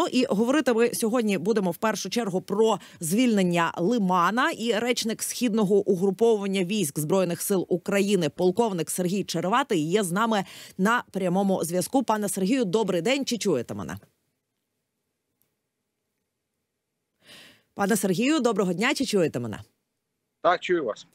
Ну і говорити ми сьогодні будемо в першу чергу про звільнення Лимана і речник східного угруповування військ збройних сил України, полковник Сергій Череватий, є з нами на прямому зв'язку. Пане Сергію, добрий день. Чи чуєте мене? Пане Сергію, доброго дня. Чи чуєте мене? Так, чую вас.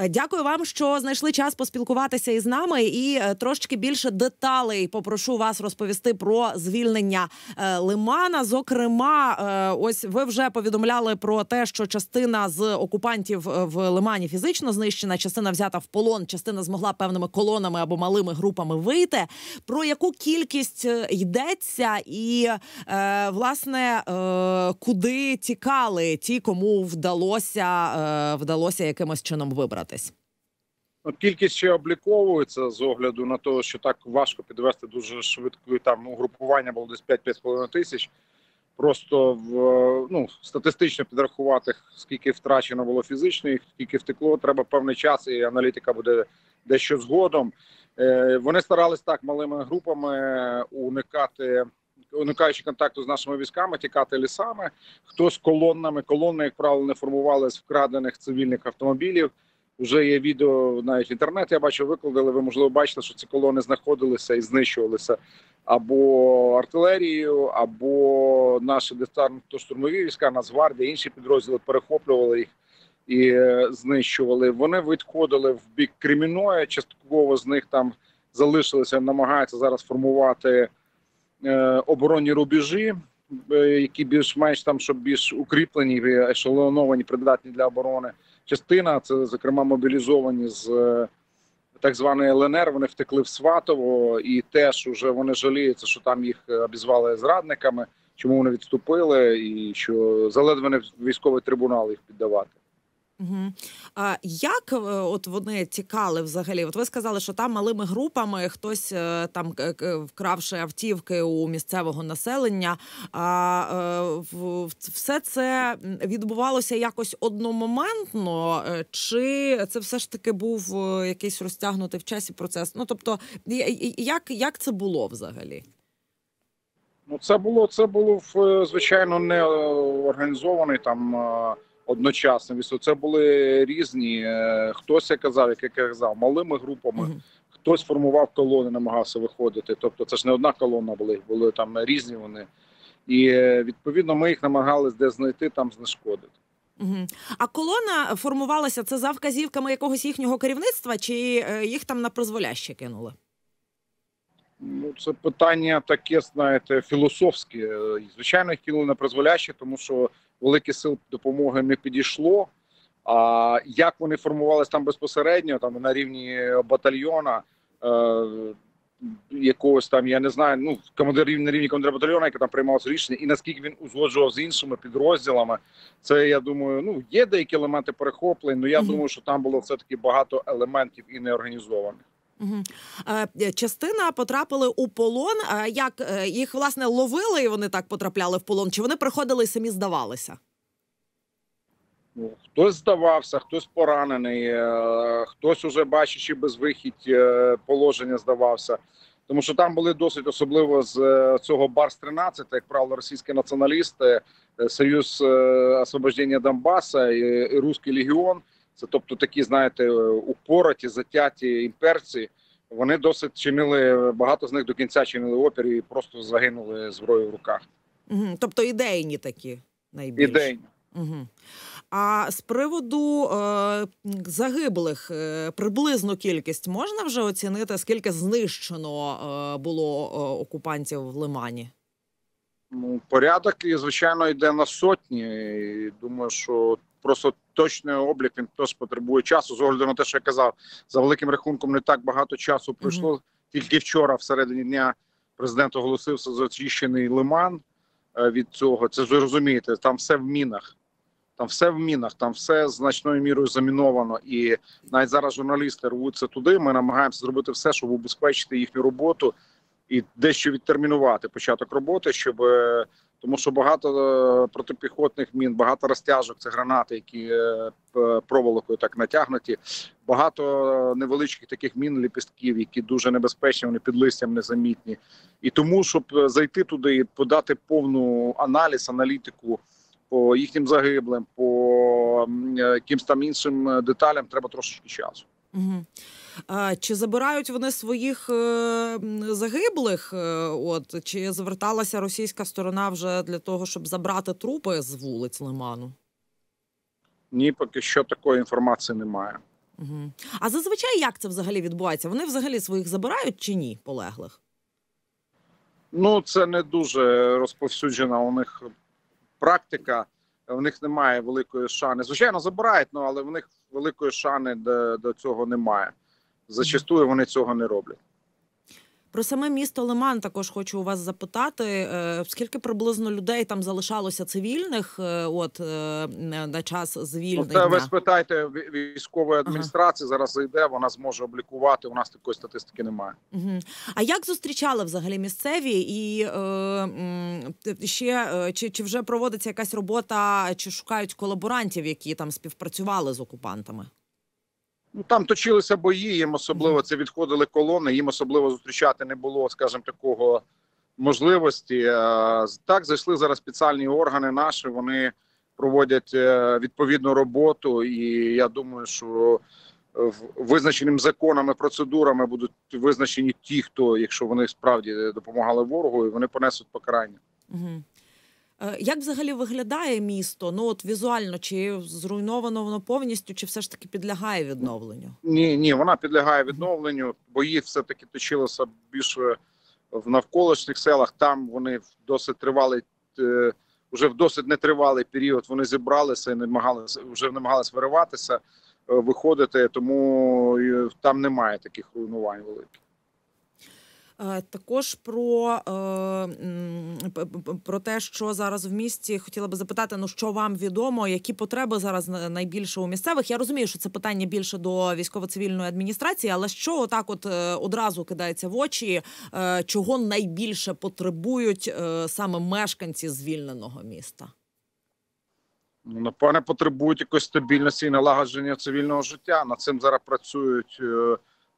Е, дякую вам, що знайшли час поспілкуватися із нами, і е, трошки більше деталей попрошу вас розповісти про звільнення е, Лимана. Зокрема, ось ви вже повідомляли про те, що частина з окупантів в Лимані фізично знищена, частина взята в полон, частина змогла певними колонами або малими групами вийти. Про яку кількість йдеться, і власне куди тікали ті, кому вдалося вдалося якимось чином вибрати вибратись? Ну, кількість ще обліковується з огляду на те, що так важко підвести дуже швидко. Там угрупування було десь 5-5,5 тисяч. Просто в ну статистично підрахувати, скільки втрачено було фізично, і скільки втекло. Треба певний час, і аналітика буде дещо згодом. Е, Вони старались так малими групами уникати, уникаючи контакту з нашими військами, тікати лісами. Хто з колоннами, колони, як правило, не формували з вкрадених цивільних автомобілів. Вже є відео навіть в інтернеті. Я бачу, викладали. Ви можливо бачите, що ці колони знаходилися і знищувалися або артилерією, або наші десантно-штурмові війська, Нацгвардія, інші підрозділи перехоплювали їх і е, знищували. Вони відходили в бік Креміної. Частково з них там залишилися, намагаються зараз формувати е, оборонні рубежі. Е, які більш-менш там щоб більш укріплені, ешелоновані, придатні для оборони частина. Це зокрема мобілізовані з е, так званої ЛНР. Вони втекли в Сватово, і теж вже вони жаліються, що там їх обізвали зрадниками. Чому вони відступили, і що заледве не військовий трибунал їх піддавати. Угу. А як е, от вони тікали взагалі? От ви сказали, що там малими групами хтось е, там вкравши автівки у місцевого населення. А е, все це відбувалося якось одномоментно, чи це все ж таки був якийсь розтягнутий в часі процес? Ну тобто, як, як це було взагалі? Ну, це було це було звичайно не організований там одночасно. Це були різні. Е, хтось я казав, як я казав, малими групами. Хтось формував колони, намагався виходити. Тобто, це ж не одна колона була, їх були там різні вони, і е, відповідно ми їх намагались де знайти, там знешкодити. Угу. А колона формувалася це за вказівками якогось їхнього керівництва, чи е, їх там на призволяще кинули? Ну, це питання таке, знаєте, філософське. Звичайно, їх кинули на призволяще, тому що великих сил допомоги не підійшло. А як вони формувалися там безпосередньо, там на рівні батальйона е, якогось там, я не знаю, ну командирів на рівні командира батальйона, яке там приймалося рішення, і наскільки він узгоджував з іншими підрозділами, це я думаю, ну є деякі елементи перехоплень. але я mm -hmm. думаю, що там було все таки багато елементів і неорганізованих. Угу. Частина потрапили у полон. Як е, їх власне ловили, і вони так потрапляли в полон? Чи вони приходили і самі здавалися? Ну, Хтось здавався, хтось поранений, е, хтось уже бачачи безвихідь положення, здавався. Тому що там були досить особливо з цього Барс 13 як правило, російські націоналісти, Союз освобождення Донбаса і Руський легіон. Це тобто такі, знаєте, упороті, затяті імперці. Вони досить чинили багато з них до кінця чинили опір і просто загинули зброєю в руках. Угу. Тобто ідейні такі найбільше. Ідейні. Угу. А з приводу е, загиблих е, приблизну кількість можна вже оцінити, скільки знищено е, було е, окупантів в Лимані? Ну, порядок, звичайно, йде на сотні. І Думаю, що просто точний облік він теж потребує часу. З огляду на те, що я казав, за великим рахунком не так багато часу пройшло. Mm -hmm. Тільки вчора, всередині дня, президент оголосився за очищений лиман е, від цього. Це ж розумієте, там все в мінах. Там все в мінах, там все значною мірою заміновано, і навіть зараз журналісти рвуться туди. Ми намагаємося зробити все, щоб убезпечити їхню роботу і дещо відтермінувати початок роботи, щоб е, тому що багато е, протипіхотних мін, багато розтяжок, це гранати, які е, проволокою так натягнуті. Багато невеличких таких мін ліпістків, які дуже небезпечні, вони під листям незамітні. І тому, щоб е, зайти туди і подати повну аналіз, аналітику по їхнім загиблим, по е, якимсь там іншим е, деталям, треба трошечки часу. Угу. Чи забирають вони своїх е, загиблих? Е, от чи зверталася російська сторона вже для того, щоб забрати трупи з вулиць Лиману? Ні, поки що такої інформації немає. Угу. А зазвичай як це взагалі відбувається? Вони взагалі своїх забирають чи ні полеглих? Ну, це не дуже розповсюджена у них практика. В них немає великої шани. Звичайно, забирають, ну але в них великої шани до, до цього немає. Зачастую вони цього не роблять. Про саме місто Лиман також хочу у вас запитати. е, Скільки приблизно людей там залишалося цивільних? е, От е, на час Ну, звільнення? це ви спитайте військової адміністрації. Зараз зайде, вона зможе облікувати. У нас такої статистики немає. Угу. А як зустрічали взагалі місцеві? І е, ще чи, чи вже проводиться якась робота, чи шукають колаборантів, які там співпрацювали з окупантами? Ну там точилися бої. Їм особливо це відходили колони. Їм особливо зустрічати не було, скажімо, такого можливості. Е, Так зайшли зараз спеціальні органи наші. Вони проводять е, відповідну роботу, і я думаю, що е, визначеним законами, процедурами будуть визначені ті, хто, якщо вони справді допомагали ворогу, і вони понесуть покарання. Угу. Е, як взагалі виглядає місто? Ну от візуально, чи зруйновано воно повністю, чи все ж таки підлягає відновленню? Ні, ні, вона підлягає відновленню. Бої все таки точилися більше в навколишніх селах. Там вони в досить тривалий, е, вже в досить нетривалий період. Вони зібралися і намагалися вже намагалися вириватися, е, виходити. Тому е, там немає таких руйнувань великих. Е, Також про, е, про те, що зараз в місті хотіла би запитати, ну що вам відомо, які потреби зараз найбільше у місцевих? Я розумію, що це питання більше до військово-цивільної адміністрації, але що отак, от е, одразу кидається в очі, е, чого найбільше потребують е, саме мешканці звільненого міста? Ну, напевне, потребують якоїсь стабільності і налагодження цивільного життя. Над цим зараз працюють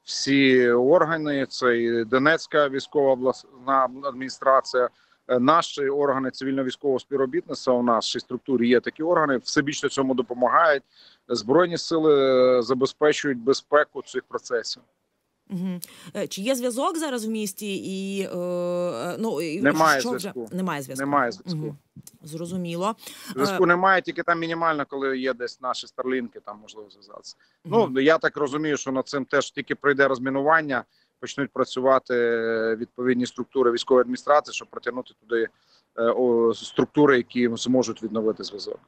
всі органи. Це і Донецька військова обласна адміністрація, наші органи цивільно-військового співробітництва. У нашій структурі є такі органи. Всебічно цьому допомагають. Збройні сили е, забезпечують безпеку цих процесів. Угу. Чи є зв'язок зараз в місті? І е, е, ну і Немає що зв'язку. Вже? Немає зв'язку. Немає зв'язку. Мгм. Зрозуміло. Зв'язку немає тільки там мінімально, коли є десь наші старлінки, там можливо зв'язатися. Мгм. Ну я так розумію, що над цим теж тільки пройде розмінування, почнуть працювати е, відповідні структури військової адміністрації, щоб протягнути туди е, структури, які зможуть відновити зв'язок.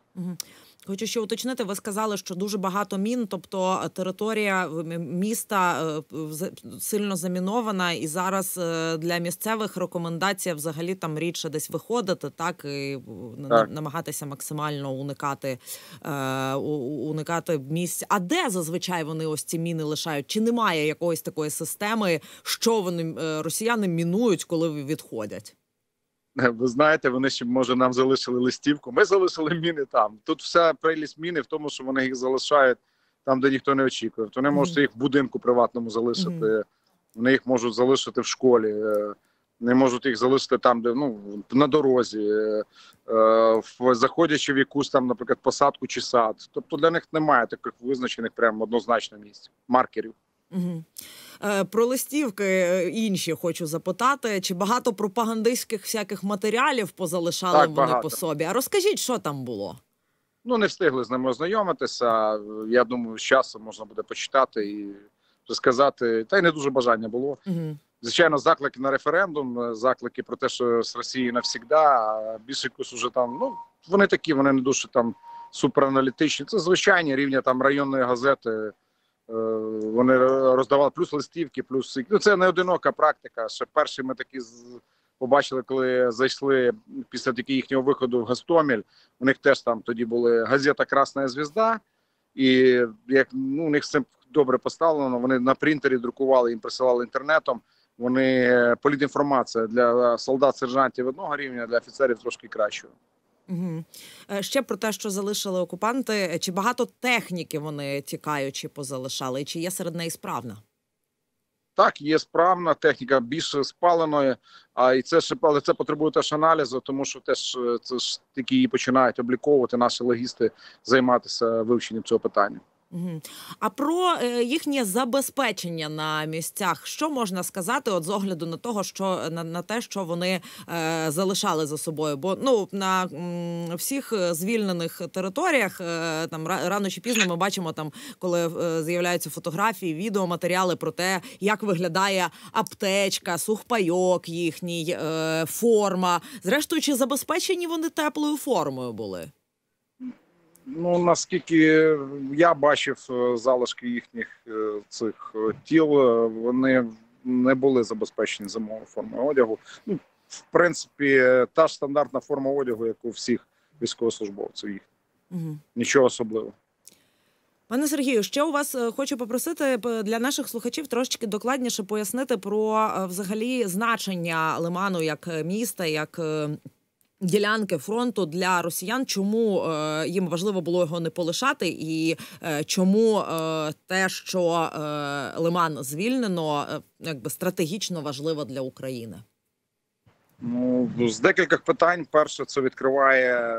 Хочу ще уточнити. Ви сказали, що дуже багато мін, тобто е, територія міста е, сильно замінована, і зараз е, для місцевих рекомендація взагалі там рідше десь виходити, так і Так. намагатися максимально уникати, е, уникати місць. А де зазвичай вони ось ці міни лишають? Чи немає якоїсь такої системи, що вони е, росіяни мінують, коли відходять? Ви знаєте, вони ще може нам залишили листівку. Ми залишили міни там. Тут вся прелість міни в тому, що вони їх залишають там, де ніхто не очікує. Вони Мгм. можуть їх в будинку приватному залишити. Мгм. Вони їх можуть залишити в школі. Не можуть їх залишити там, де ну на дорозі, е, е, в заходячи в якусь там, наприклад, посадку чи сад. Тобто для них немає таких визначених прямо однозначно місць, маркерів. Угу. Про листівки е, інші хочу запитати. Чи багато пропагандистських всяких матеріалів позалишали Так, вони багато. по собі? А розкажіть, що там було? Ну не встигли з ними ознайомитися. Я думаю, з часом можна буде почитати і сказати. Та й не дуже бажання було. Угу. Звичайно, заклики на референдум, е, заклики про те, що з Росії навсігда, а більше якось уже там. Ну вони такі, вони не дуже там супераналітичні. Це звичайні рівня там районної газети. Е, Вони роздавали плюс листівки, плюс ну це не одинока практика. Ще перші ми такі побачили, коли зайшли після таки їхнього виходу в Гастомель. У них теж там тоді були газета Красна звізда, і як ну у них цим добре поставлено. Вони на принтері друкували, їм присилали інтернетом. вони політінформація для солдат сержантів одного рівня, для офіцерів трошки кращого. Угу. Ще про те, що залишили окупанти, чи багато техніки вони тікаючи позалишали, і чи є серед неї справна? Так, є справна техніка більше спаленої, а і це ще але це потребує теж аналізу, тому що теж е, це ж її починають обліковувати наші логісти займатися вивченням цього питання. А про е, їхнє забезпечення на місцях, що можна сказати, от з огляду на того, що на на те, що вони е, залишали за собою? Бо ну на м, всіх звільнених територіях е, там рано чи пізно ми бачимо там, коли е, з'являються фотографії, відеоматеріали про те, як виглядає аптечка, сухпайок їхній, е, форма. Зрештою, чи забезпечені вони теплою формою були? Ну наскільки я бачив е, залишки їхніх е, цих е, тіл, вони не були забезпечені зимовою формою одягу. Ну, в принципі, та ж стандартна форма одягу, як у всіх військовослужбовців. Їх угу. нічого особливого. Пане Сергію, ще у вас хочу попросити для наших слухачів трошечки докладніше пояснити про взагалі значення Лиману як міста, як Ділянки фронту для росіян, чому е, їм важливо було його не полишати, і е, чому е, те, що Лиман звільнено, якби стратегічно важливо для України? Ну з декількох питань. Перше, це відкриває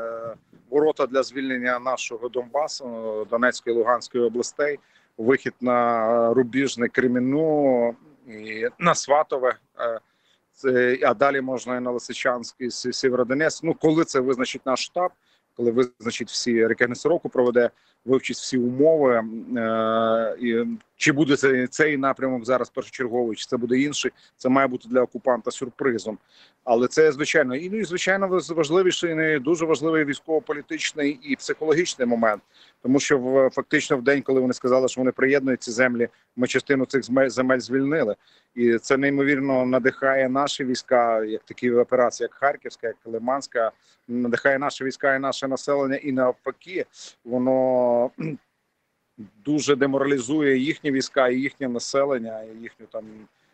ворота для звільнення нашого Донбасу, Донецької Луганської областей, вихід на рубіжне Креміну і на Сватове. Це а далі можна і на Лисичанський Сєвєродонецьк. Ну коли це визначить наш штаб, коли визначить всі рекогносцировку проведе, вивчить всі умови. Е, і Чи буде цей, напрямок зараз першочерговий, чи це буде інший? Це має бути для окупанта сюрпризом. Але це звичайно і ну і звичайно важливіший, не дуже важливий військово-політичний і психологічний момент, тому що в фактично в день, коли вони сказали, що вони приєднують ці землі, ми частину цих земель звільнили, і це неймовірно надихає наші війська, як такі операції, як Харківська, як Лиманська, надихає наші війська і наше населення, і навпаки, воно дуже деморалізує їхні війська, і їхнє населення, і їхню там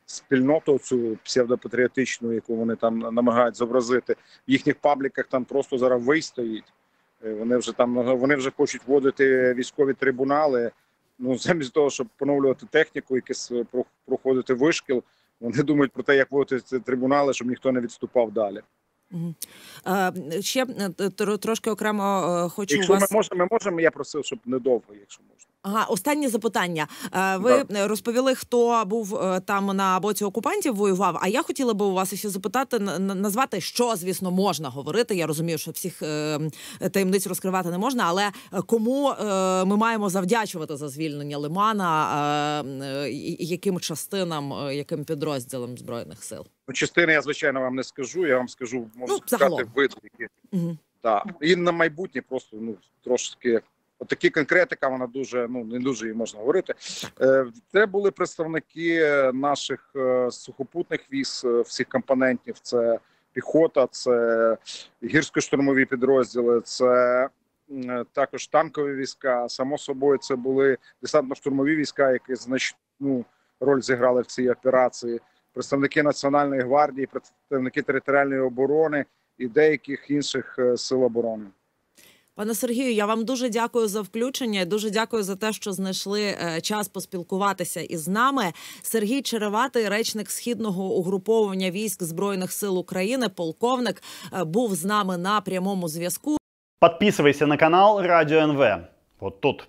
спільноту цю псевдопатріотичну, яку вони там намагають зобразити в їхніх пабліках. Там просто зараз вистоїть. Е, вони вже там вони вже хочуть вводити військові трибунали. Ну замість того, щоб поновлювати техніку, якесь е, проходити вишкіл. Вони думають про те, як вводити трибунали, щоб ніхто не відступав далі. Е, ще трошки окремо хочу. Якщо вас... ми можемо, ми можемо. Я просив, щоб недовго, якщо можна. Ага, останнє запитання. Е, ви да. розповіли, хто був е, там на боці окупантів, воював. А я хотіла би у вас ще запитати назвати, що звісно можна говорити. Я розумію, що всіх е, таємниць розкривати не можна, але кому ми маємо завдячувати за звільнення Лимана, яким частинам, яким підрозділам збройних сил? Ну, частини я звичайно вам не скажу. Я вам скажу, можу ну, сказати види. Угу. Так. і на майбутнє просто ну трошки Отакі конкретика, вона дуже ну не дуже її можна говорити. Е, це були представники наших е, сухопутних військ е, всіх компонентів. Це піхота, це гірсько-штурмові підрозділи, це також танкові війська. Само собою, це були десантно-штурмові війська, які значну роль зіграли в цій операції. Представники національної гвардії, представники територіальної оборони і деяких інших сил оборони. Пане Сергію, я вам дуже дякую за включення. Дуже дякую за те, що знайшли е, час поспілкуватися із нами. Сергій Череватий, речник східного угруповання військ збройних сил України, полковник, е, був з нами на прямому зв'язку. Підписуйся на канал Радіо НВ. От тут.